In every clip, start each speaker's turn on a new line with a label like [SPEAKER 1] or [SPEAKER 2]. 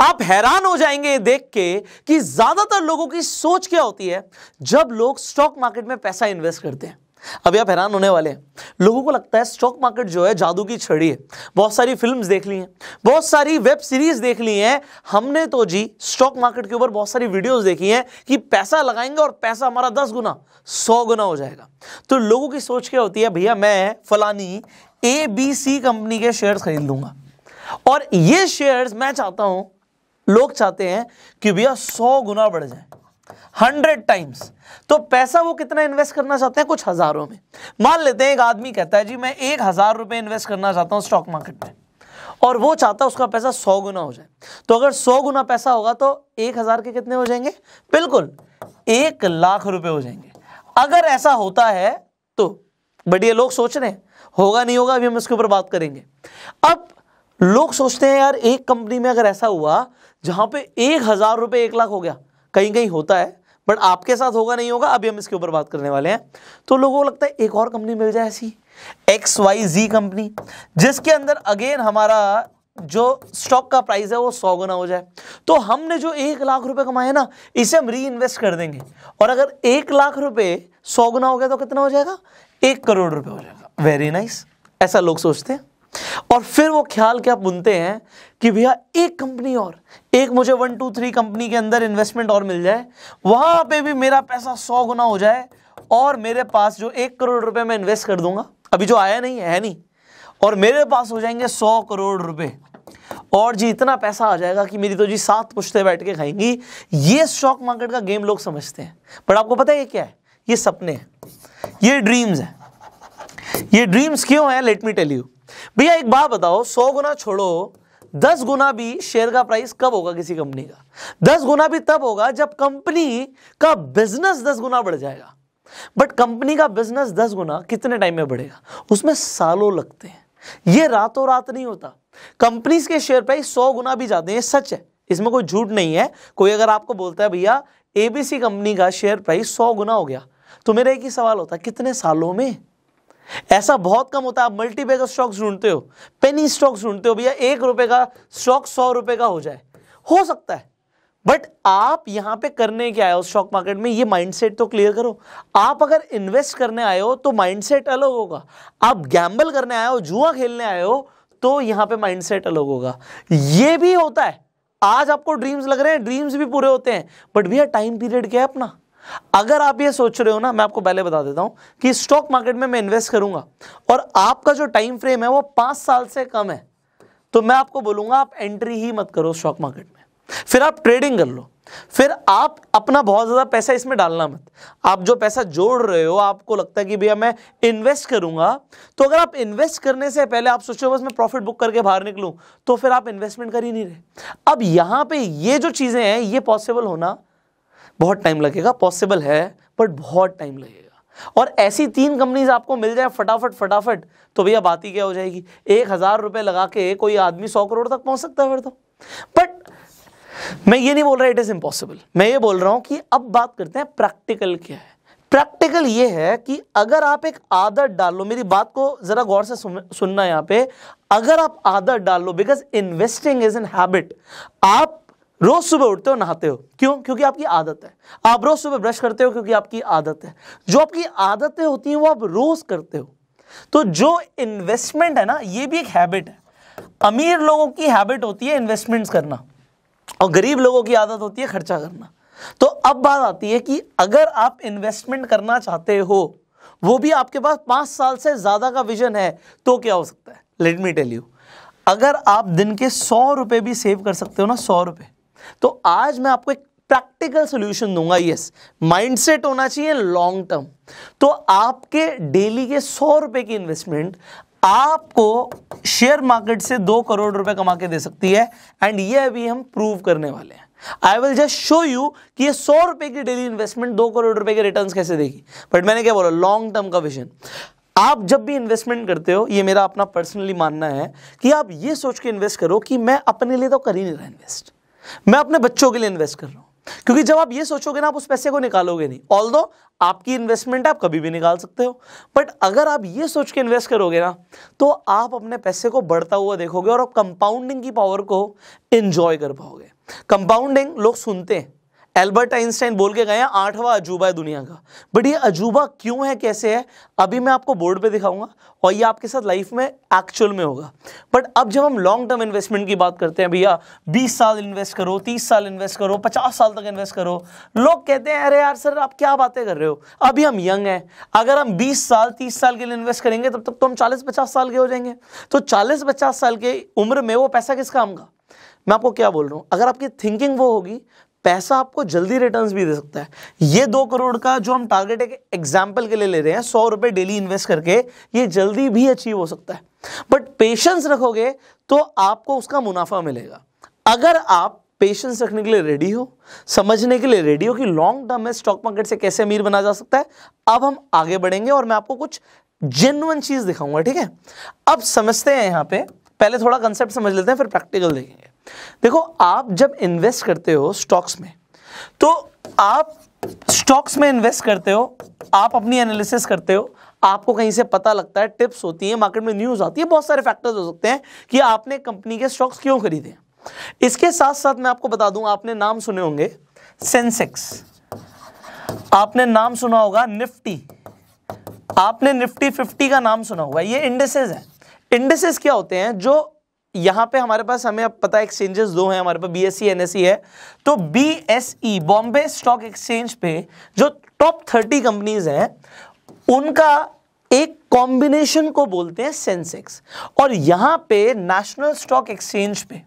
[SPEAKER 1] आप हैरान हो जाएँगे देख के कि ज़्यादातर लोगों की सोच क्या होती है जब लोग स्टॉक मार्केट में पैसा इन्वेस्ट करते हैं। अभी आप हैरान होने वाले हैं। लोगों को लगता है स्टॉक मार्केट जो है जादू की छड़ी है। बहुत सारी फिल्म्स देख ली हैं, बहुत सारी वेब सीरीज़ देख ली हैं। हमने तो जी स्टॉक मार्केट के ऊपर बहुत सारी वीडियोस देखी हैं कि पैसा लगाएँगे और पैसा हमारा दस गुना, सौ गुना हो जाएगा। तो लोगों की सोच क्या होती है, भैया, मैं फलानी ए बी सी कंपनी के शेयर खरीद लूँगा। और ये शेयर्स मैं चाहता हूँ, लोग चाहते हैं कि भैया सौ गुना बढ़ जाए हंड्रेड टाइम्स तो पैसा वो कितना इन्वेस्ट करना चाहते हैं? कुछ हज़ारों में। मान लेते हैं, एक आदमी कहता है, जी, मैं एक हज़ार रुपए इन्वेस्ट करना चाहता हूँ स्टॉक मार्केट में। और वो चाहता है उसका पैसा सौ गुना हो जाए। तो अगर सौ गुना पैसा होगा तो एक हज़ार के कितने हो जाएँगे? बिल्कुल, एक लाख रुपए हो जाएँगे। अगर ऐसा होता है तो बढ़िया, लोग सोच रहे हैं। होगा, नहीं होगा, अभी हम इसके ऊपर बात करेंगे। अब लोग सोचते हैं, यार, एक कंपनी में अगर ऐसा हुआ, जहाँ पे एक हज़ार रुपए एक लाख हो गया, कहीं कहीं होता है बट आपके साथ होगा, नहीं होगा, अभी हम इसके ऊपर बात करने वाले हैं। तो लोगों को लगता है, एक और कंपनी मिल जाए ऐसी। एक्स वाई जी कंपनी जिसके अंदर अगेन हमारा जो स्टॉक का प्राइस है, वो सौ गुना हो जाए। तो हमने जो एक लाख रुपए कमाए ना, इसे हम री इन्वेस्ट कर देंगे। और अगर एक लाख रुपए सौ गुना हो गया तो कितना हो जाएगा? एक करोड़ रुपए हो जाएगा। वेरी नाइस ऐसा लोग सोचते हैं। और फिर वो ख्याल क्या बुनते हैं कि भैया, एक कंपनी और, एक मुझे वन टू थ्री कंपनी के अंदर इन्वेस्टमेंट और मिल जाए, वहाँ पे भी मेरा पैसा सौ गुना हो जाए और मेरे पास जो एक करोड़ रुपए मैं इन्वेस्ट कर दूँगा, अभी जो आया नहीं, है नहीं, और मेरे पास हो जाएँगे सौ करोड़ रुपए, और जी इतना पैसा आ जाएगा कि मेरी तो जी सात पुश्ते बैठ के खाएँगी, ये स्टॉक मार्केट का गेम लोग समझते हैं। पर आपको पता है ये क्या है? ये सपने हैं, ये ड्रीम्स हैं। ये ड्रीम्स क्यों हैं? लेट मी टेल यू भैया, एक बात बताओ, सौ गुना छोड़ो, दस गुना भी शेयर का प्राइस कब होगा किसी कंपनी का? दस गुना भी तब होगा जब कंपनी का बिज़नेस दस गुना बढ़ जाएगा। बट कंपनी का बिज़नेस दस गुना कितने टाइम में बढ़ेगा? उसमें सालों लगते हैं। ये रातों रात नहीं होता। कंपनीज़ के शेयर प्राइस सौ गुना भी जाते हैं सच है। इसमें कोई झूठ नहीं है। कोई अगर आपको बोलता है, भैया एबीसी कंपनी का शेयर प्राइस सौ गुना हो गया। तो मेरा एक ही सवाल होता है, कितने सालों में? ऐसा बहुत कम होता है, आप मल्टी बैगर स्टॉक्स ढूंढते हो पेनी स्टॉक्स ढूंढते हो, भैया एक रुपए का स्टॉक सौ रुपए का हो जाए। हो सकता है बट आप यहाँ पे करने के आए हो स्टॉक मार्केट में? ये माइंडसेट तो क्लियर करो। आप अगर इन्वेस्ट करने आए हो तो माइंडसेट अलग होगा। आप गैम्बल करने आए हो, जुआ खेलने आए हो तो यहाँ पे माइंडसेट अलग होगा। ये भी होता है। आज आपको ड्रीम्स लग रहे हैं ड्रीम्स भी पूरे होते हैं बट भैया टाइम पीरियड क्या है अपना? अगर आप ये सोच रहे हो ना, मैं आपको पहले बता देता हूँ कि स्टॉक मार्केट में मैं इन्वेस्ट करूँगा और आपका जो टाइम फ्रेम है वो पाँच साल से कम है तो मैं आपको बोलूँगा आप एंट्री ही मत करो स्टॉक मार्केट में। फिर आप ट्रेडिंग कर लो। फिर आप अपना बहुत ज़्यादा पैसा इसमें डालना मत। आप जो पैसा जोड़ रहे हो, आपको लगता है कि भैया मैं इन्वेस्ट करूँगा तो अगर आप इन्वेस्ट करने से पहले आप सोचो बस मैं प्रॉफिट बुक करके बाहर निकलूं तो फिर आप इन्वेस्टमेंट कर ही नहीं रहे। अब यहाँ पे ये जो चीज़ें हैं, ये पॉसिबल होना बहुत टाइम लगेगा पॉसिबल है बट बहुत टाइम लगेगा। और ऐसी तीन कंपनीज़ आपको मिल जाए फटाफट फटाफट तो भैया बात ही क्या हो जाएगी? एक हज़ार रुपए लगा के कोई आदमी सौ करोड़ तक पहुँच सकता है फिर तो। बट मैं ये नहीं बोल रहा इट इज़ इम्पॉसिबल मैं ये बोल रहा हूँ कि अब बात करते हैं प्रैक्टिकल क्या है। प्रैक्टिकल ये है कि अगर आप एक आदत डाल लो मेरी बात को जरा गौर से सुन, सुनना यहाँ पे। अगर आप आदत डाल लो because investing is an habit आप रोज सुबह उठते हो, नहाते हो। क्यों? क्योंकि आपकी आदत है। आप रोज सुबह ब्रश करते हो क्योंकि आपकी आदत है। जो आपकी आदतें होती हैं, वो आप रोज करते हो। तो जो इन्वेस्टमेंट है ना, ये भी एक हैबिट है। अमीर लोगों की हैबिट होती है इन्वेस्टमेंट्स करना। और गरीब लोगों की आदत होती है खर्चा करना। तो अब बात आती है कि अगर आप इन्वेस्टमेंट करना चाहते हो, वो भी आपके पास पाँच साल से ज़्यादा का विजन है तो क्या हो सकता है? लेट मी टेल यू अगर आप दिन के सौ रुपए भी सेव कर सकते हो ना, सौ रुपए। तो आज मैं आपको एक प्रैक्टिकल सोल्यूशन दूँगा यस माइंडसेट होना चाहिए लॉन्ग टर्म तो आपके डेली के सौ रुपए की इन्वेस्टमेंट आपको शेयर मार्केट से दो करोड़ रुपए कमा के दे सकती है एंड ये अभी हम प्रूव करने वाले हैं. I will just show you कि ये सौ रुपए की डेली इन्वेस्टमेंट दो करोड़ रुपए के रिटर्न्स कैसे देगी. बट मैंने क्या बोला? लॉन्ग टर्म का विजन आप जब भी इन्वेस्टमेंट करते हो, ये मेरा अपना पर्सनली मानना है कि आप ये सोच के इन्वेस्ट करो कि मैं अपने लिए तो कर ही नहीं रहा इन्वेस्ट मैं अपने बच्चों के लिए इन्वेस्ट कर रहा हूँ। क्योंकि जब आप ये सोचोगे ना, आप उस पैसे को निकालोगे नहीं। ऑल आपकी इन्वेस्टमेंट आप कभी भी निकाल सकते हो। बट अगर आप ये सोच के इन्वेस्ट करोगे ना तो आप अपने पैसे को बढ़ता हुआ देखोगे और आप कंपाउंडिंग की पावर को एंजॉय कर पाओगे। कंपाउंडिंग लोग सुनते हैं। एल्बर्ट आइंस्टाइन बोल के गए हैं, आठवां अजूबा है दुनिया का। बट ये अजूबा क्यों है, कैसे है, अभी मैं आपको बोर्ड पे दिखाऊँगा और ये आपके साथ लाइफ में एक्चुअल में होगा। बट अब जब हम लॉन्ग टर्म इन्वेस्टमेंट की बात करते हैं भैया 20 साल इन्वेस्ट करो 30 साल इन्वेस्ट करो 50 साल तक इन्वेस्ट करो, लोग कहते हैं, अरे यार सर आप क्या बातें कर रहे हो? अभी हम यंग हैं। अगर हम 20 साल 30 साल के लिए इन्वेस्ट करेंगे, तब तक तो हम 40-50 साल के हो जाएँगे। तो 40-50 साल के उम्र में वो पैसा किस काम का मैं आपको क्या बोल रहा हूँ, अगर आपकी थिंकिंग वो होगी पैसा आपको जल्दी रिटर्न्स भी दे सकता है। ये दो करोड़ का जो हम टारगेट एक एग्ज़ाम्पल के लिए ले रहे हैं, सौ रुपए डेली इन्वेस्ट करके, ये जल्दी भी अचीव हो सकता है। बट पेशेंस रखोगे तो आपको उसका मुनाफा मिलेगा। अगर आप पेशेंस रखने के लिए रेडी हो, समझने के लिए रेडी हो कि लॉन्ग टर्म में स्टॉक मार्केट से कैसे अमीर बना जा सकता है, अब हम आगे बढ़ेंगे और मैं आपको कुछ जेन्युन चीज़ दिखाऊँगा, ठीक है? अब समझते हैं यहाँ पे, पहले थोड़ा कंसेप्ट समझ लेते हैं, फिर प्रैक्टिकल देखेंगे। देखो, आप जब इन्वेस्ट करते हो स्टॉक्स में तो आप स्टॉक्स में इन्वेस्ट करते हो, आप अपनी एनालिसिस करते हो, आपको कहीं से पता लगता है टिप्स होती है मार्केट में न्यूज़ आती है, बहुत सारे फैक्टर्स हो सकते हैं कि आपने कंपनी के स्टॉक्स क्यों खरीदे। इसके साथ साथ मैं आपको बता दूँ, आपने नाम सुने होंगे सेंसेक्स आपने नाम सुना होगा निफ्टी आपने निफ्टी फिफ्टी का नाम सुना होगा, ये इंडेसेस है। इंडेसेस क्या होते हैं, जो यहाँ पे हमारे पास, हमें अब पता एक्सचेंजेस दो हैं, हमारे पास बीएससी एनएससी है। तो बीएसई बॉम्बे स्टॉक एक्सचेंज पे जो टॉप थर्टी कंपनीज़ हैं, उनका एक कॉम्बिनेशन को बोलते हैं सेंसेक्स और यहाँ पे नेशनल स्टॉक एक्सचेंज पे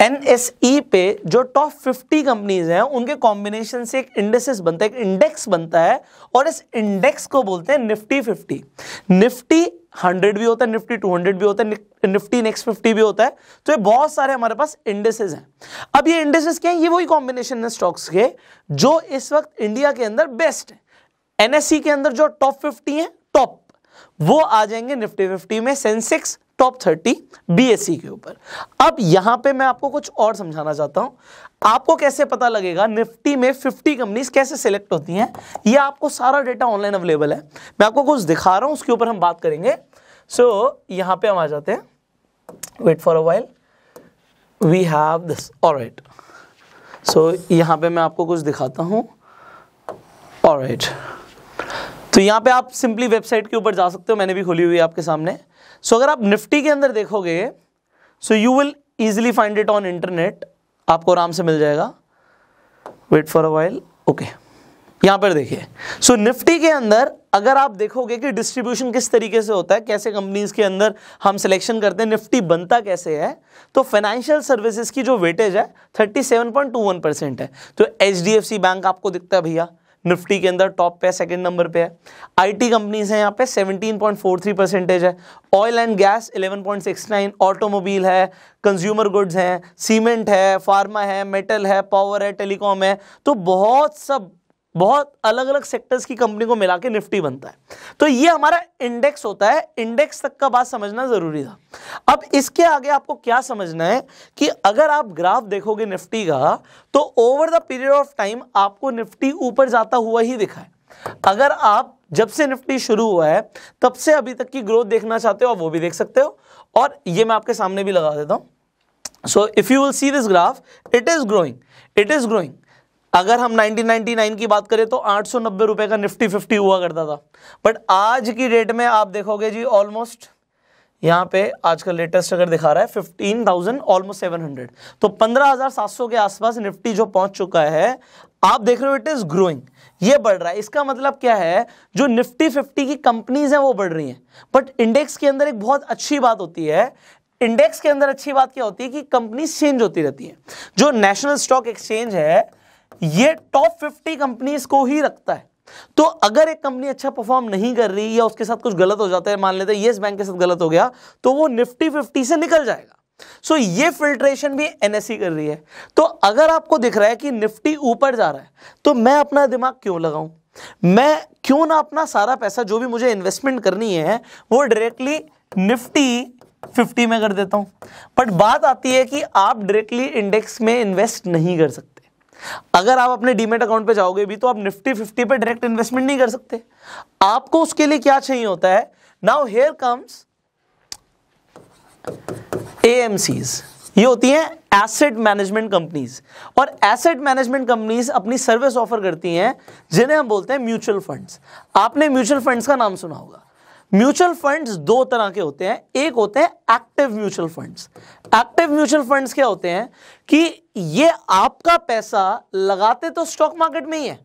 [SPEAKER 1] एनएसई e पे जो टॉप 50 कंपनीज़ हैं, उनके कॉम्बिनेशन से एक इंडेक्स बनता है, एक इंडेक्स बनता है, और इस इंडेक्स को बोलते हैं निफ्टी 50 निफ्टी 100 भी होता है, निफ्टी 200 भी होता है निफ्टी नेक्स्ट 50 भी होता है। तो ये बहुत सारे हमारे पास इंडेसेज हैं। अब ये इंडेसेस क्या है? ये वही कॉम्बिनेशन है स्टॉक्स के, जो इस वक्त इंडिया के अंदर बेस्ट है। एनएससी के अंदर जो टॉप 50 है टॉप वो आ जाएँगे निफ्टी 50 में सेंसेक्स टॉप थर्टी बीएससी के ऊपर। अब यहाँ पे मैं आपको कुछ और समझाना चाहता हूँ। आपको कैसे पता लगेगा निफ्टी में 50 कंपनीज़ कैसे सिलेक्ट होती हैं? ये आपको सारा डेटा ऑनलाइन अवेलेबल है। मैं आपको कुछ दिखा रहा हूँ उसके ऊपर हम बात करेंगे। सो so, यहाँ पे हम आ जाते हैं। Wait for a while we have this alright so यहाँ पे मैं आपको कुछ दिखाता हूँ। ऑलराइट तो यहाँ पे आप सिंपली वेबसाइट के ऊपर जा सकते हो। मैंने भी खोली हुई है आपके सामने। सो अगर आप निफ्टी के अंदर देखोगे so you will easily find it on internet आपको आराम से मिल जाएगा। Wait for a while okay यहाँ पर देखिए। सो so, निफ्टी के अंदर अगर आप देखोगे कि डिस्ट्रीब्यूशन किस तरीके से होता है कैसे कंपनीज़ के अंदर हम सिलेक्शन करते हैं निफ्टी बनता कैसे है तो फाइनेंशियल सर्विसेज़ की जो वेटेज है 37.21 परसेंट है। तो HDFC बैंक आपको दिखता है भैया निफ्टी के अंदर टॉप पे सेकंड नंबर पे है। आईटी कंपनीज़ हैं यहाँ पे 17.43 परसेंटेज है। ऑयल एंड गैस 11.69 ऑटोमोबाइल है कंज्यूमर गुड्स हैं सीमेंट है फार्मा है मेटल है पावर है टेलीकॉम है। तो बहुत सब बहुत अलग अलग सेक्टर्स की कंपनी को मिला के निफ्टी बनता है। तो ये हमारा इंडेक्स होता है। इंडेक्स तक का बात समझना ज़रूरी था। अब इसके आगे आपको क्या समझना है कि अगर आप ग्राफ देखोगे निफ्टी का तो over the period of time आपको निफ्टी ऊपर जाता हुआ ही दिखा है। अगर आप जब से निफ्टी शुरू हुआ है, तब से अभी तक की ग्रोथ देखना चाहते हो, आप वो भी देख सकते हो। और ये मैं आपके सामने भी लगा देता हूँ। So if you will see this graph it is growing it is growing अगर हम 1999 की बात करें तो आठ सौ नब्बे रुपए का निफ्टी फिफ्टी हुआ करता था। बट आज की डेट में आप देखोगे जी ऑलमोस्ट यहाँ पे आज का लेटेस्ट अगर दिखा रहा है fifteen thousand almost seven hundred तो पंद्रह हज़ार सात सौ के आसपास निफ्टी जो पहुँच चुका है, आप देख रहे हो इट इज़ ग्रोइंग ये बढ़ रहा है। इसका मतलब क्या है? जो निफ्टी फिफ्टी की कंपनीज़ हैं, वो बढ़ रही हैं। बट इंडेक्स के अंदर एक बहुत अच्छी बात होती है। इंडेक्स के अंदर अच्छी बात क्या होती है कि कंपनीज़ चेंज होती रहती है। जो नेशनल स्टॉक एक्सचेंज है ये टॉप फिफ्टी कंपनीज़ को ही रखता है। तो अगर एक कंपनी अच्छा परफॉर्म नहीं कर रही या उसके साथ कुछ गलत हो जाता है मान लेते हैं येस बैंक के साथ गलत हो गया तो वो निफ्टी फिफ्टी से निकल जाएगा। सो so, ये फिल्ट्रेशन भी एनएससी कर रही है। तो अगर आपको दिख रहा है कि निफ्टी ऊपर जा रहा है तो मैं अपना दिमाग क्यों लगाऊँ? मैं क्यों ना अपना सारा पैसा जो भी मुझे इन्वेस्टमेंट करनी है वो डायरेक्टली निफ्टी 50 में कर देता हूँ? बट बात आती है कि आप डायरेक्टली इंडेक्स में इन्वेस्ट नहीं कर सकते। अगर आप अपने डीमेट अकाउंट पे जाओगे भी तो आप निफ्टी फिफ्टी पे डायरेक्ट इन्वेस्टमेंट नहीं कर सकते। आपको उसके लिए क्या चाहिए होता है? नाउ हेयर कम्स एएमसीज ये होती हैं एसेट मैनेजमेंट कंपनीज़ और एसेट मैनेजमेंट कंपनीज़ अपनी सर्विस ऑफ़र करती हैं, जिन्हें हम बोलते हैं म्यूचुअल फंड्स आपने म्यूचुअल फंड्स का नाम सुना होगा। म्यूचुअल फंड्स दो तरह के होते हैं। एक होते हैं active mutual funds. Active mutual funds क्या होते हैं कि ये आपका पैसा लगाते तो स्टॉक मार्केट में ही है,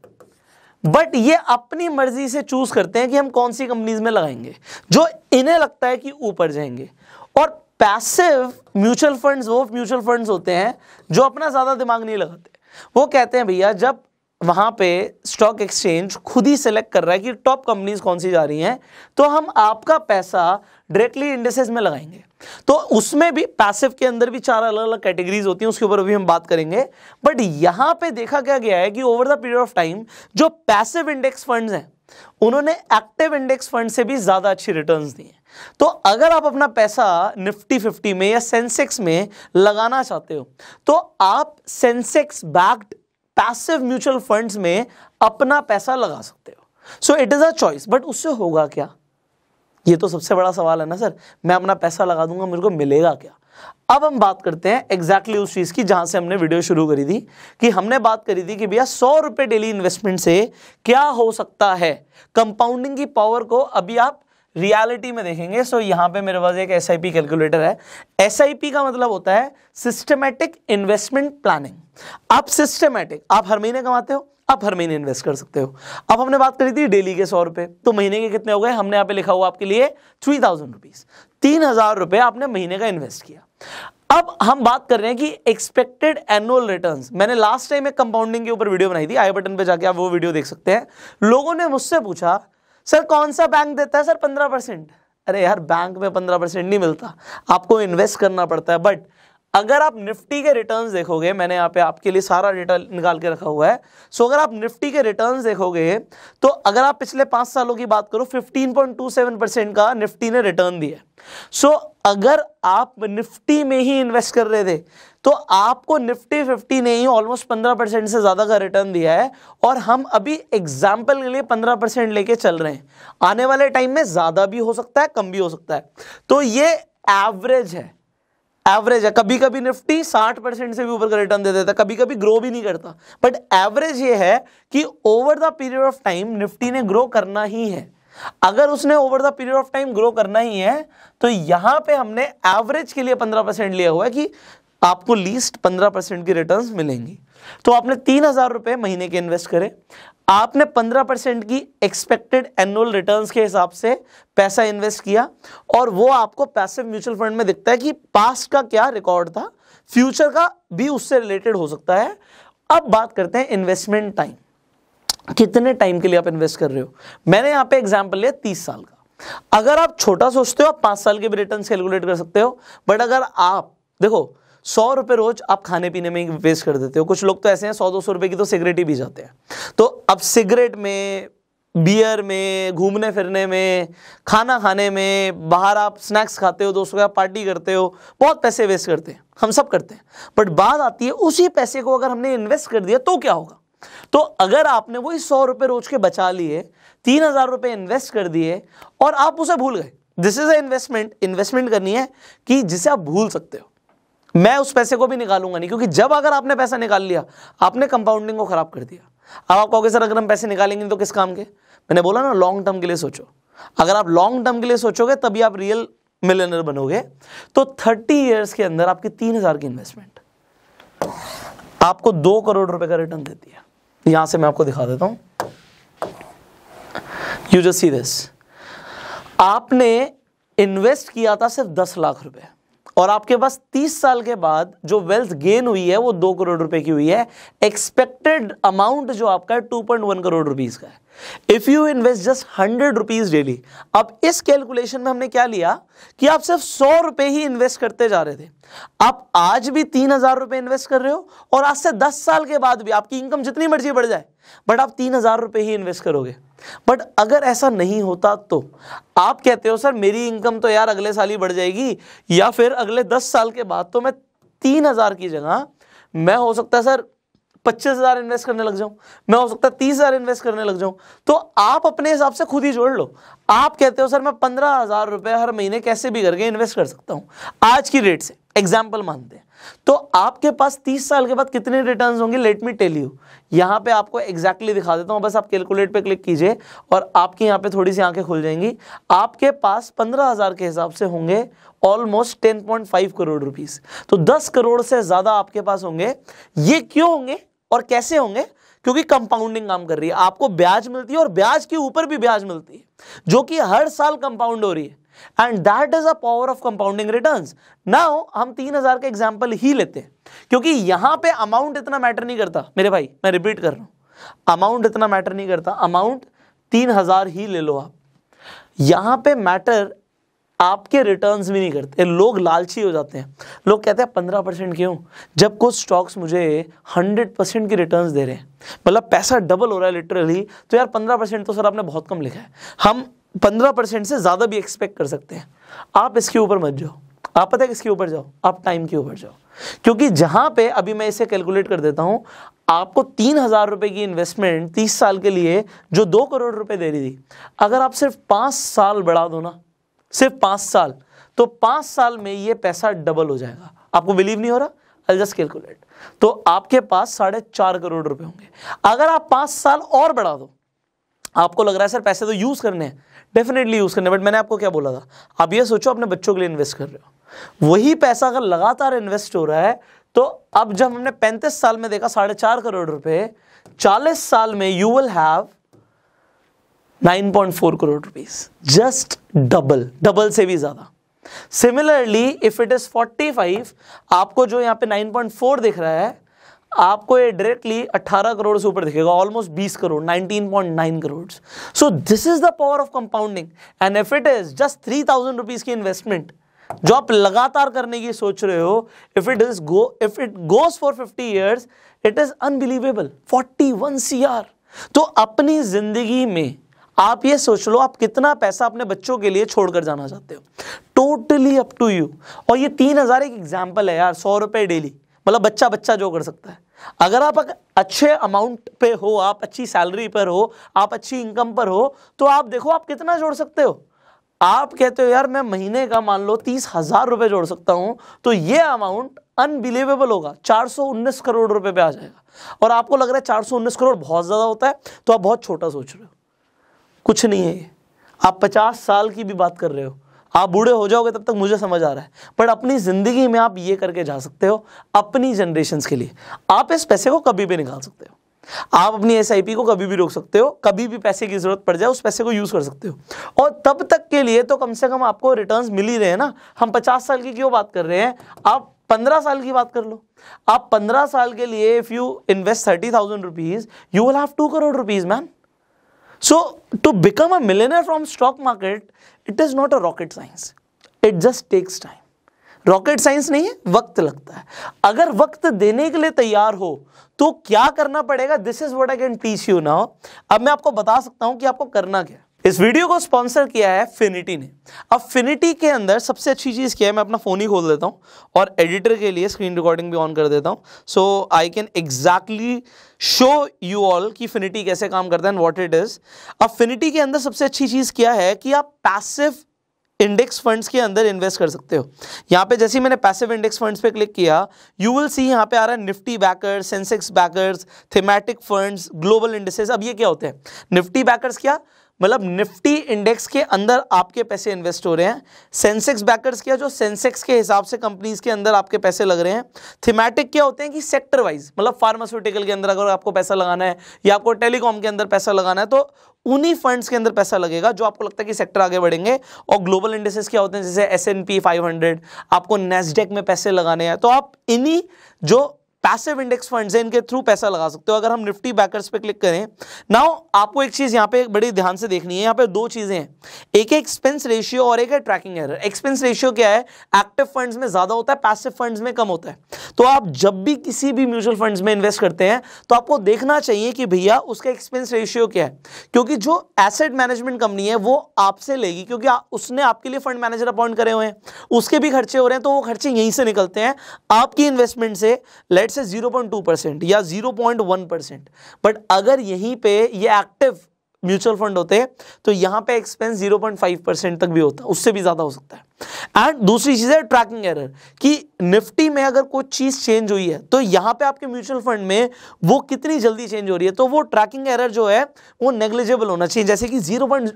[SPEAKER 1] बट ये अपनी मर्ज़ी से चूज़ करते हैं कि हम कौन सी कंपनीज़ में लगाएँगे, जो इन्हें लगता है कि ऊपर जाएँगे। और पैसिव म्यूचुअल फंड्स वो म्यूचुअल फंड्स होते हैं जो अपना ज़्यादा दिमाग नहीं लगाते। वो कहते हैं, भैया, जब वहाँ पे स्टॉक एक्सचेंज खुद ही सेलेक्ट कर रहा है कि टॉप कंपनीज़ कौन सी जा रही हैं तो हम आपका पैसा डायरेक्टली इंडेसेस में लगाएँगे। तो उसमें भी पैसिव के अंदर भी चार अलग अलग कैटेगरीज होती हैं, उसके ऊपर भी हम बात करेंगे। बट यहाँ पे देखा क्या गया है कि over the period of time जो पैसिव इंडेक्स फंड्स हैं, उन्होंने एक्टिव इंडेक्स फंड से भी ज़्यादा अच्छी रिटर्न्स दी हैं। तो अगर आप अपना पैसा निफ्टी फिफ्टी में या सेंसेक्स में लगाना चाहते हो तो आप Sensex backed passive mutual funds में अपना पैसा लगा सकते हो। So it is a choice but उससे होगा क्या? ये तो सबसे बड़ा सवाल है ना सर। मैं अपना पैसा लगा दूँगा, मेरे को मिलेगा क्या? अब हम बात करते हैं एग्जैक्टली exactly उस चीज़ की जहाँ से हमने वीडियो शुरू करी थी, कि हमने बात करी थी कि भैया सौ रुपए डेली इन्वेस्टमेंट से क्या हो सकता है? कंपाउंडिंग की पावर को अभी आप रियलिटी में देखेंगे। सो यहाँ पे मेरे पास एक एस कैलकुलेटर है। एसआईपी का मतलब होता है सिस्टमेटिक इन्वेस्टमेंट प्लानिंग आप सिस्टमेटिक आप हर महीने कमाते हो, आप हर महीने इन्वेस्ट कर सकते हो। अब हमने बात करी थी डेली के सौ रुपए। तो महीने के कितने हो गए? हमने यहाँ पे लिखा हुआ आपके लिए थ्री थाउज़ेंड रुपीज़ तीन हज़ार रुपए आपने महीने का इन्वेस्ट किया। अब हम बात कर रहे हैं कि एक्सपेक्टेड एनुअल रिटर्न्स मैंने लास्ट टाइम एक कंपाउंडिंग के ऊपर वीडियो बनाई थी। आई बटन पे जाके आप वो वीडियो देख सकते हैं। लोगों ने मुझसे पूछा सर कौन सा बैंक देता है सर पंद्रह परसेंट अरे यार बैंक में पंद्रह परसेंट नहीं मिलता। आपको इन्वेस्ट करना पड़ता है बट अगर आप निफ्टी के रिटर्न्स देखोगे, मैंने यहाँ पे आपके लिए सारा डेटा निकाल के रखा हुआ है। सो अगर आप निफ्टी के रिटर्न्स देखोगे तो अगर आप पिछले पाँच सालों की बात करो 15.27 परसेंट का निफ्टी ने रिटर्न दिया सो अगर आप निफ्टी में ही इन्वेस्ट कर रहे थे तो आपको निफ्टी फिफ्टी ने ही ऑलमोस्ट पंद्रह परसेंट से ज़्यादा का रिटर्न दिया है। और हम अभी एग्ज़ाम्पल के लिए पंद्रह परसेंट लेके चल रहे हैं। आने वाले टाइम में ज़्यादा भी हो सकता है, कम भी हो सकता है। तो ये एवरेज है। एवरेज है। कभी कभी निफ्टी 60 परसेंट से भी ऊपर का रिटर्न दे देता कभी कभी ग्रो भी नहीं करता। बट एवरेज ये है कि over the period of time Nifty ने ग्रो करना ही है। अगर उसने over the period of time grow करना ही है तो यहाँ पे हमने एवरेज के लिए 15 परसेंट लिया हुआ है कि आपको लीस्ट 15 परसेंट की रिटर्न्स मिलेंगी। तो आपने तीन हज़ार रुपए महीने के इन्वेस्ट करे। आपने 15 परसेंट की एक्सपेक्टेड एनुअल रिटर्न्स के हिसाब से पैसा इन्वेस्ट किया और वो आपको पैसिव म्यूचुअल फंड में दिखता है कि पास्ट का क्या रिकॉर्ड था फ्यूचर का भी उससे रिलेटेड हो सकता है। अब बात करते हैं इन्वेस्टमेंट टाइम कितने टाइम के लिए आप इन्वेस्ट कर रहे हो? मैंने यहाँ पे एग्ज़ाम्पल लिया तीस साल का। अगर आप छोटा सोचते हो, आप पाँच साल के भी रिटर्न कैलकुलेट कर सकते हो बट अगर आप, देखो सौ रुपए रोज आप खाने पीने में वेस्ट कर देते हो। कुछ लोग तो ऐसे हैं, सौ, दो सौ रुपए की तो सिगरेट ही पी जाते हैं। तो अब सिगरेट में बियर में, घूमने फिरने में, खाना खाने में, बाहर आप स्नैक्स खाते हो, दोस्तों के पार्टी करते हो, बहुत पैसे वेस्ट करते हैं। हम सब करते हैं। बट बात आती है, उसी पैसे को अगर हमने इन्वेस्ट कर दिया तो क्या होगा? तो अगर आपने वही सौ रुपए रोज के बचा लिए, तीन हज़ार रुपए इन्वेस्ट कर दिए और आप उसे भूल गए। This is a investment investment करनी है कि जिसे आप भूल सकते हो। मैं उस पैसे को भी निकालूँगा नहीं, क्योंकि जब अगर आपने पैसा निकाल लिया, आपने कंपाउंडिंग को खराब कर दिया। अब आप कहोगे, सर, अगर हम पैसे निकालेंगे तो किस काम के? मैंने बोला ना लॉन्ग टर्म के लिए सोचो। अगर आप लॉन्ग टर्म के लिए सोचोगे, तभी आप रियल मिलियनर बनोगे। तो थर्टी ईयर्स के अंदर आपकी तीन हज़ार की इन्वेस्टमेंट आपको दो करोड़ रुपए का रिटर्न देती है यहाँ से मैं आपको दिखा देता हूँ। यू जस्ट सी दिस आपने इन्वेस्ट किया था सिर्फ़ दस लाख रुपए। और आपके पास 30 साल के बाद जो वेल्थ गेन हुई है, वो दो करोड़ रुपए की हुई है। एक्सपेक्टेड अमाउंट जो आपका है 2.1 करोड़ रुपीस का है। If you invest just hundred rupees daily अब इस कैलकुलेशन में हमने क्या लिया कि आप सिर्फ़ सौ रुपए ही इन्वेस्ट करते जा रहे थे। आप आज भी तीन हज़ार रुपए इन्वेस्ट कर रहे हो और आज से दस साल के बाद भी आपकी इनकम जितनी मर्ज़ी बढ़ जाए बट आप तीन हज़ार रुपए ही इन्वेस्ट करोगे। बट अगर ऐसा नहीं होता तो? आप कहते हो, सर, मेरी इनकम तो यार अगले साल ही बढ़ जाएगी, या फिर अगले दस साल के बाद तो मैं तीन हज़ार की जगह, मैं हो सकता है, सर, पच्चीस हज़ार इन्वेस्ट करने लग जाऊँ, मैं हो सकता है तीस हज़ार इन्वेस्ट करने लग जाऊँ। तो आप अपने हिसाब से खुद ही जोड़ लो। आप कहते हो, सर, मैं पंद्रह हज़ार रुपए हर महीने कैसे भी करके इन्वेस्ट कर सकता हूँ। आज की रेट से। एग्ज़ाम्पल मानते हैं। तो आपके पास 30 साल के बाद कितने रिटर्न्स होंगे? लेट मी टेल यू यहाँ पे आपको एग्जैक्टली exactly दिखा देता हूँ। बस आप कैलकुलेट पे क्लिक कीजिए और आपकी यहाँ पे थोड़ी सी आँखें खुल जाएँगी। आपके पास पंद्रह हज़ार के हिसाब से होंगे ऑलमोस्ट 10.5 करोड़ रुपीस तो 10 करोड़ से ज़्यादा आपके पास होंगे। ये क्यों होंगे और कैसे होंगे? क्योंकि कंपाउंडिंग काम कर रही है। आपको ब्याज मिलती है और ब्याज के ऊपर भी ब्याज मिलती है। जो कि हर साल कंपाउंड हो रही है। And that is a power of compounding returns now हम तीन हज़ार का एग्ज़ाम्पल ही लेते हैं। क्योंकि यहाँ पे अमाउंट इतना मैटर नहीं करता। मेरे भाई, मैं रिपीट कर रहा हूँ। अमाउंट इतना मैटर नहीं करता। अमाउंट तीन हज़ार ही ले लो आप। यहाँ पे मैटर आपके रिटर्न्स भी नहीं करते। लोग लालची हो जाते हैं। लोग कहते हैं, पंद्रह परसेंट क्यों? जब कुछ स्टॉक्स मुझे हंड्रेड परसेंट की रिटर्न्स दे रहे हैं। मतलब पैसा डबल हो रहा है लिटरली तो यार, पंद्रह परसेंट तो सर आपने बहुत कम लिखा है। हम पंद्रह परसेंट से ज़्यादा भी एक्सपेक्ट कर सकते हैं। आप इसके ऊपर मत जाओ। आप पता है किसके ऊपर जाओ? आप टाइम के ऊपर जाओ। क्योंकि जहाँ पे अभी मैं इसे कैलकुलेट कर देता हूँ, आपको तीन हज़ार रुपए की इन्वेस्टमेंट तीस साल के लिए जो दो करोड़ रुपए दे रही थी, अगर आप सिर्फ़ पाँच साल बढ़ा दो ना, सिर्फ़ पाँच साल तो पाँच साल में ये पैसा डबल हो जाएगा। आपको बिलीव नहीं हो रहा? आई जस्ट कैलकुलेट तो आपके पास साढ़े चार करोड़ रुपए होंगे। अगर आप पाँच साल और बढ़ा दो, आपको लग रहा है, सर, पैसे तो यूज़ करने हैं। डेफिनेटली यूज़ करने बट मैंने आपको क्या बोला था? आप ये सोचो, अपने बच्चों के लिए इन्वेस्ट कर रहे हो। वही पैसा अगर लगातार इन्वेस्ट हो रहा है तो अब जब हमने पैंतीस साल में देखा, साढ़े चार करोड़ रुपए, चालीस साल में you will have 9.4 crore rupees just double double से भी ज़्यादा। सिमिलरली इफ़ इट इज़ 45 आपको जो यहाँ पे 9.4 दिख रहा है आपको ये डायरेक्टली 18 करोड़ से ऊपर दिखेगा almost 20 crore 19.9 crore. So this is the power of compounding and if it is just three thousand rupees की इन्वेस्टमेंट जो आप लगातार करने की सोच रहे हो if it is go if it goes for 50 years it is unbelievable 41 CR तो अपनी ज़िंदगी में आप ये सोच लो, आप कितना पैसा अपने बच्चों के लिए छोड़कर जाना चाहते हो. टोटली अप टू यू और ये तीन हज़ार एक एग्ज़ाम्पल है यार, सौ रुपए डेली मतलब बच्चा बच्चा जो कर सकता है। अगर आप अच्छे अमाउंट पे हो, आप अच्छी सैलरी पर हो, आप अच्छी इनकम पर हो तो आप देखो आप कितना जोड़ सकते हो। आप कहते हो, यार, मैं महीने का मान लो तीस हज़ार रुपए जोड़ सकता हूँ तो ये अमाउंट अनबिलीवेबल होगा। 419 करोड़ रुपए पे आ जाएगा। और आपको लग रहा है 419 करोड़ बहुत ज़्यादा होता है तो आप बहुत छोटा सोच रहे हो। कुछ नहीं है ये। आप पचास साल की भी बात कर रहे हो। आप बूढ़े हो जाओगे तब तक मुझे समझ आ रहा है। पर अपनी ज़िंदगी में आप ये करके जा सकते हो, अपनी जनरेशन के लिए। आप इस पैसे को कभी भी निकाल सकते हो। आप अपनी एसआईपी को कभी भी रोक सकते हो, कभी भी पैसे की ज़रूरत पड़ जाए, उस पैसे को यूज़ कर सकते हो। और तब तक के लिए तो कम से कम आपको रिटर्न्स मिल ही रहे हैं ना। हम पचास साल की क्यों बात कर रहे हैं? आप पंद्रह साल की बात कर लो। आप पंद्रह साल के लिए if you invest thirty thousand rupees you will have two crore rupees man So to become a millionaire from stock market, it is not a rocket science. It just takes time. Rocket science नहीं है वक्त लगता है अगर वक्त देने के लिए तैयार हो तो क्या करना पड़ेगा this is what I can teach you now अब मैं आपको बता सकता हूँ कि आपको करना क्या इस वीडियो को स्पॉन्सर किया है फिनिटी ने। अब फिनिटी के अंदर सबसे अच्छी चीज़ क्या है, मैं अपना फ़ोन ही खोल देता हूँ और एडिटर के लिए स्क्रीन रिकॉर्डिंग भी ऑन कर देता हूँ। So I can exactly show you all कि फिनिटी कैसे काम करता है वॉट इट इज़ अब फिनिटी के अंदर सबसे अच्छी चीज़ क्या है कि आप पैसिव इंडेक्स फंड्स के अंदर इन्वेस्ट कर सकते हो। यहाँ पे जैसे ही मैंने पैसिव इंडेक्स फंड्स पे क्लिक किया यू विल सी यहाँ पे आ रहा है Nifty backers Sensex backers thematic funds global indices अब ये क्या होते हैं? निफ्टी बैकर्स क्या? मतलब निफ्टी इंडेक्स के अंदर आपके पैसे इन्वेस्ट हो रहे हैं। सेंसेक्स बैकर्स क्या, जो सेंसेक्स के हिसाब से कंपनीज़ के अंदर आपके पैसे लग रहे हैं। थीमेटिक क्या होते हैं कि सेक्टर वाइज मतलब फार्मास्यूटिकल के अंदर अगर आपको पैसा लगाना है या आपको टेलीकॉम के अंदर पैसा लगाना है तो उन्हीं फंड्स के अंदर पैसा लगेगा जो आपको लगता है कि सेक्टर आगे बढ़ेंगे। और ग्लोबल इंडेसेस क्या होते हैं, जैसे S and P five hundred आपको नेस्डेक में पैसे लगाने हैं। तो आप इन्हीं जो पैसिव इंडेक्स फंड्स है, इनके थ्रू पैसा लगा सकते हो। अगर हम निफ्टी बैकर्स पे क्लिक करें नाउ आपको एक चीज़ यहाँ पे बड़ी ध्यान से देखनी है। यहाँ पे दो चीज़ें हैं। एक है एक्सपेंस रेशियो और एक है ट्रैकिंग एरर एक्सपेंस रेशियो क्या है? एक्टिव फंड्स में ज़्यादा होता है पैसिव फंड्स में कम होता है। तो आप जब भी किसी भी म्यूचुअल फंड्स में इन्वेस्ट करते हैं तो आपको देखना चाहिए कि भैया उसका एक्सपेंस रेशियो क्या है। क्योंकि जो एसेट मैनेजमेंट कंपनी है, वो आपसे लेगी, क्योंकि उसने आपके लिए फंड मैनेजर अपॉइंट करे हुए हैं। उसके भी खर्चे हो रहे हैं तो वो खर्चे यहीं से निकलते हैं। आपकी इन्वेस्टमेंट से लेट से 0.2 परसेंट या 0.1 परसेंट बट अगर यहीं पे ये एक्टिव म्यूचुअल फंड होते हैं तो यहाँ पे एक्सपेंस 0.5 परसेंट तक भी होता है, उससे भी ज़्यादा हो सकता है। एंड दूसरी चीज़ है ट्रैकिंग एरर कि निफ्टी में अगर कोई चीज़ चेंज हुई है तो यहाँ पे आपके म्यूचुअल फंड में वो कितनी जल्दी चेंज हो रही है तो वो ट्रैकिंग एरर जो है, वो नेग्लिजेबल होना चाहिए, जैसे कि zero point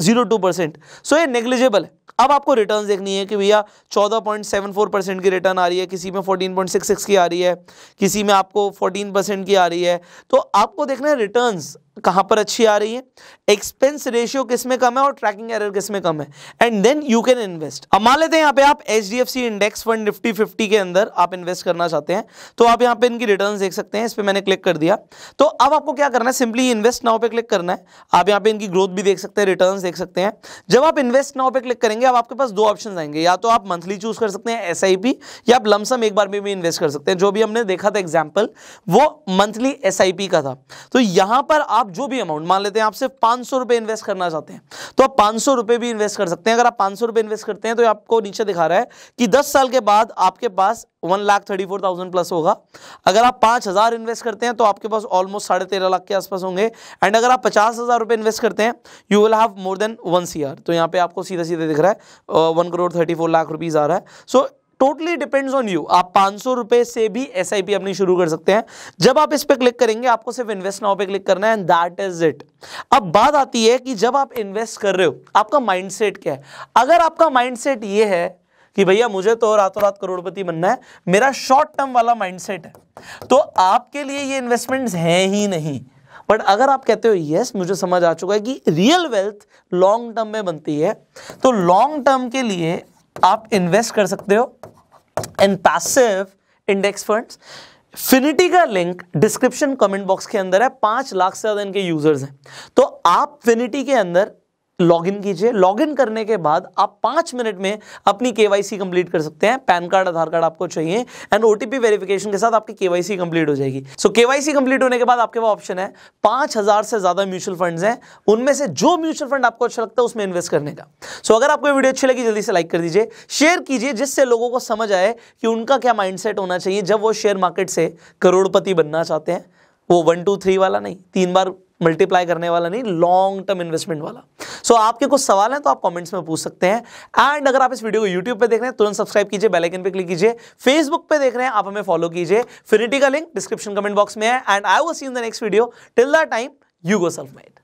[SPEAKER 1] zero two percent so ये नेग्लिजिबल है। अब आपको रिटर्न देखनी है कि भैया 14.74 परसेंट की रिटर्न आ रही है, किसी में 14.66 की आ रही है, किसी में आपको 14 परसेंट की आ रही है। तो आपको देखना है रिटर्न्स कहाँ पर अच्छी आ रही है एक्सपेंस रेशियो किसमें कम है और ट्रैकिंग एरर किसमें कम है। And then you can invest अब मान लेते हैं यहाँ पे आप H index fund Nifty fifty के अंदर आप इन्वेस्ट करना चाहते हैं तो आप यहाँ पे इनकी रिटर्न देख सकते हैं, इस पर मैंने क्लिक कर दिया। तो अब आपको क्या करना है सिंपली इन्वेस्ट नाउ पे क्लिक करना है। आप यहाँ पे इनकी ग्रोथ भी देख सकते हैं रिटर्न देख सकते हैं। जब आप इन्वेस्ट नाउ पे क्लिक करेंगे, अब आपके पास दो ऑप्शन आएँगे। या तो आप मंथली चूज़ कर सकते हैं एस या आप लमसम एक बार में भी इन्वेस्ट कर सकते हैं। जो भी हमने देखा था एग्ज़ाम्पल वो मंथली एस का था। तो यहाँ पर आप जो भी अमाउंट मान लेते हैं आप सिर्फ़ पाँच सौ इन्वेस्ट करना चाहते हैं तो आप पाँच सौ भी इन्वेस्ट कर सकते हैं। अगर आप पाँच सौ इन्वेस्ट करते हैं तो आपको नीचे दिखा रहा है कि दस साल के बाद आपके पास one lakh thirty four thousand plus होगा। अगर आप पाँच हज़ार इन्वेस्ट करते हैं तो आपके पास ऑलमोस्ट साढ़े तेरह लाख के आसपास होंगे। एंड अगर आप पचास हज़ार रुपए इन्वेस्ट करते हैं you will have more than one C तो यहाँ पे आपको सीधा सीधा दिख रहा है one crore thirty four lakh rupees आ रहा है। So so, totally depends on you आप पाँच सौ रुपए से भी एस आई पी अपनी शुरू कर सकते हैं। जब आप इस पर क्लिक करेंगे, आपको सिर्फ़ इन्वेस्ट नाउ पे क्लिक करना है एंड दैट इज़ इट अब बात आती है कि जब आप इन्वेस्ट कर रहे हो, आपका माइंडसेट क्या है? अगर आपका माइंडसेट ये है कि भैया मुझे तो रातों रात करोड़पति बनना है, मेरा शॉर्ट टर्म वाला माइंडसेट है। तो आपके लिए ये इन्वेस्टमेंट्स हैं ही नहीं। बट अगर आप कहते हो यस मुझे समझ आ चुका है कि रियल वेल्थ लॉन्ग टर्म में बनती है तो लॉन्ग टर्म के लिए आप इन्वेस्ट कर सकते हो in passive index funds Finity का लिंक डिस्क्रिप्शन कमेंट बॉक्स के अंदर है, पाँच लाख से ज़्यादा इनके यूज़र्स हैं। तो आप फिनिटी के अंदर लॉगिन कीजिए। लॉगिन करने के बाद आप पाँच मिनट में अपनी केवाईसी कंप्लीट कर सकते हैं। पैन कार्ड आधार कार्ड आपको चाहिए एंड ओटीपी वेरिफिकेशन के साथ आपकी केवाईसी कंप्लीट हो जाएगी। सो केवाईसी कंप्लीट होने के बाद आपके पास ऑप्शन है पाँच हज़ार से ज़्यादा म्यूचुअल फंड्स हैं। उनमें से जो म्यूचुअल फंड आपको अच्छा लगता है उसमें इन्वेस्ट करने का। सो so, अगर आपको वीडियो अच्छी लगी जल्दी से लाइक कर दीजिए। शेयर कीजिए जिससे लोगों को समझ आए कि उनका क्या माइंडसेट होना चाहिए। जब वो शेयर मार्केट से करोड़पति बनना चाहते हैं वो वन टू थ्री वाला नहीं तीन बार मल्टीप्लाई करने वाला नहीं लॉन्ग टर्म इन्वेस्टमेंट वाला। सो so, आपके कुछ सवाल हैं तो आप कमेंट्स में पूछ सकते हैं। एंड अगर आप इस वीडियो को यूट्यूब पे देख रहे हैं तुरंत सब्सक्राइब कीजिए बेल आइकन पे क्लिक कीजिए। फेसबुक पे देख रहे हैं आप हमें फॉलो कीजिए। फिनिटी का लिंक डिस्क्रिप्शन कमेंट बॉक्स में है। And I will see in the next video till the time you go self made